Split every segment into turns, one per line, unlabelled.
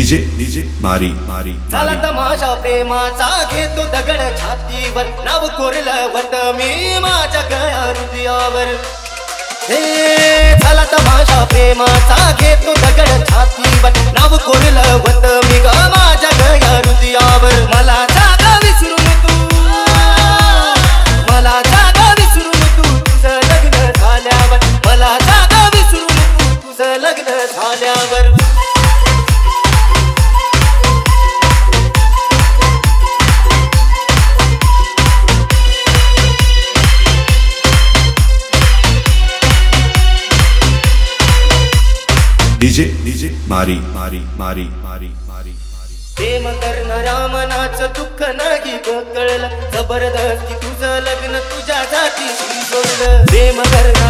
DJ DJ मारी मारी
झाला तमाशा प्रेमाचा घेतो दगड छातीवर नाव कोरलं वत मी माझ्या गळ्या हृदयावर हे झाला तमाशा प्रेमाचा घेतो
डीजे डीजे मारी मारी मारी मारी मारी
प्रेम करणाऱ्या मनाचं दुःख नाही कळलं जबरदस्ती तुझं लग्न तुझ्या जाती प्रेम करणार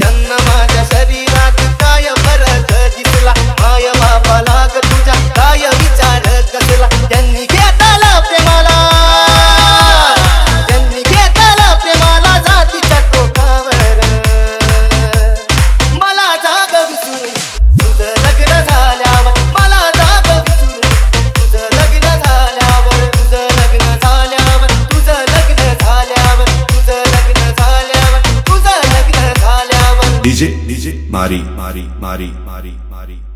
ಜನ್ನಮಾಜ
DJ, DJ, Mari, Mari, Mari, Mari, Mari.